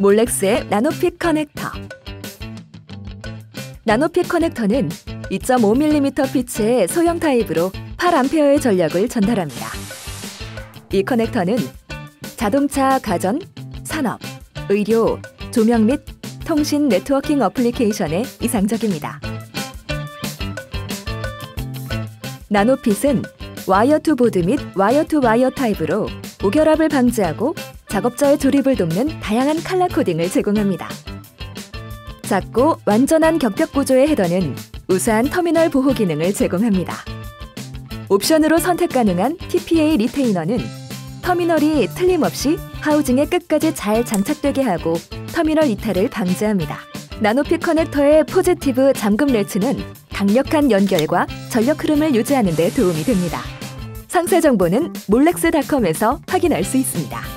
Molex의 Nano-Fit 커넥터. Nano-Fit 커넥터는 2.5mm 피치의 소형 타입으로 8A의 전력을 전달합니다. 이 커넥터는 자동차, 가전, 산업, 의료, 조명 및 통신 네트워킹 어플리케이션에 이상적입니다. 나노핏은 와이어 투 보드 및 와이어 투 와이어 타입으로 오결합을 방지하고 작업자의 조립을 돕는 다양한 칼라 코딩을 제공합니다. 작고 완전한 격벽 구조의 헤더는 우수한 터미널 보호 기능을 제공합니다. 옵션으로 선택 가능한 TPA retainer는 터미널이 틀림없이 하우징의 끝까지 잘 장착되게 하고 터미널 이탈을 방지합니다. Nano-Fit 커넥터의 positive 잠금 latch는 강력한 연결과 전력 흐름을 유지하는 데 도움이 됩니다. 상세 정보는 몰렉스닷컴에서 확인할 수 있습니다.